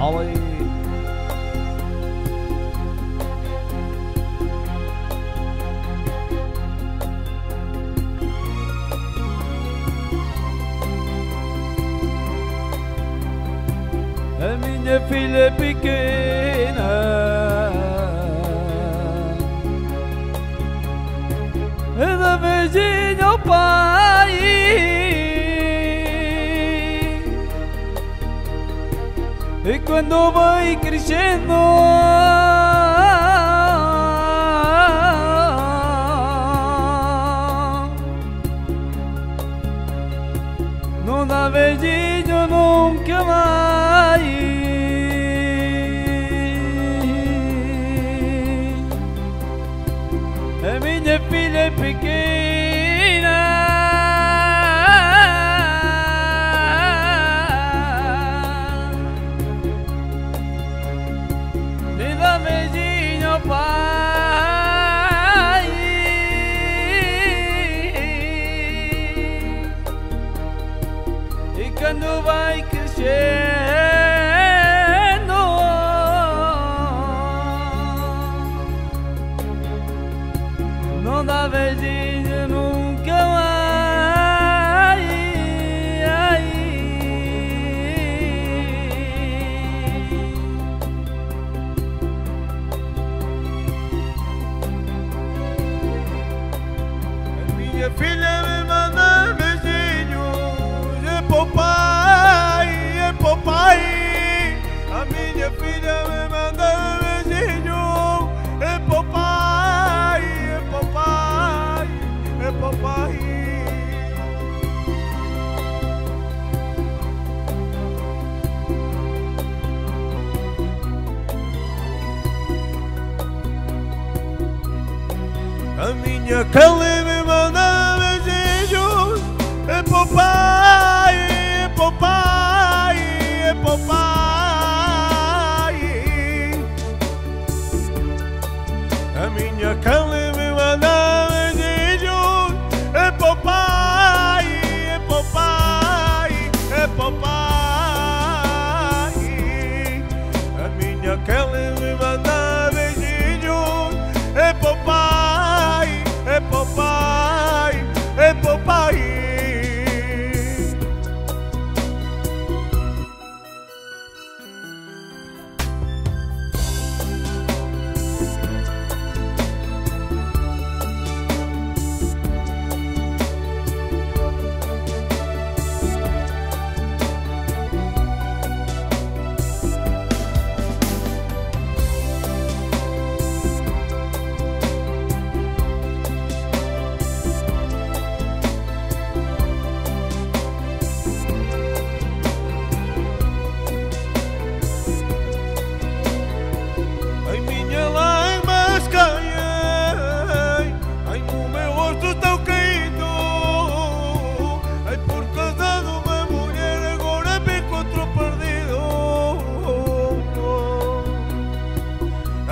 Ollie. Minha filha pequena Da Virgínia ao e quando vai crescendo non avevi io nunca mai. E mie figlie piccole your colors.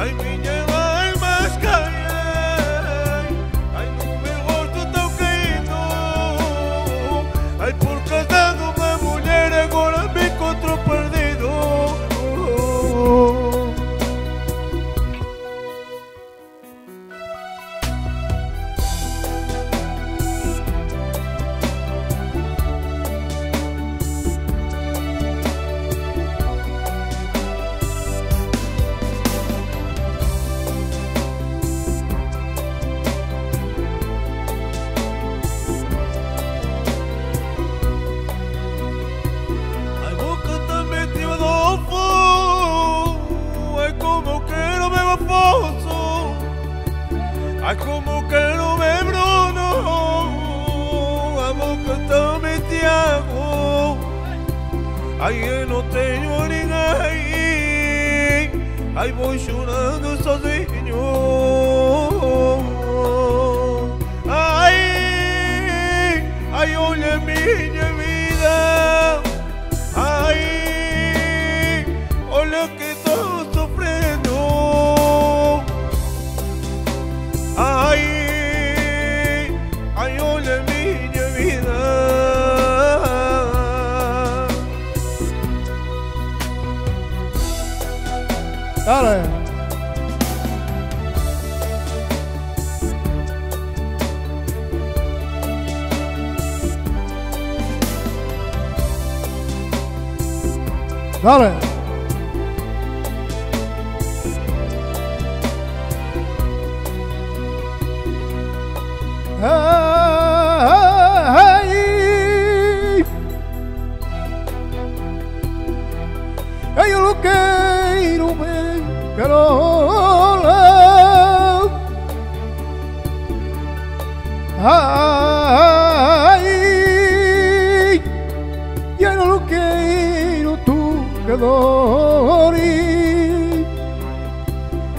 I mean ai como quero ver Bruno, amo que também te amo. Ai, eu não tenho ninguém, ai, vou chorando sozinho. Ai, ai, olha-me. Dale. Dale. Hey.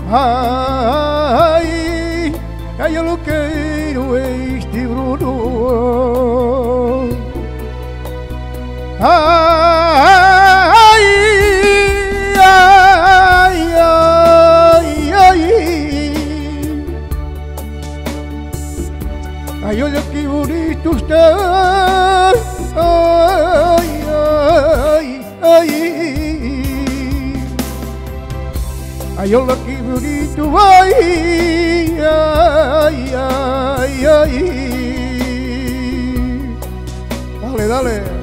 Ai, ai, eu não quero este Bruno. Ai. Ayol laki begitu baik ay, ay, ay. Dale, dale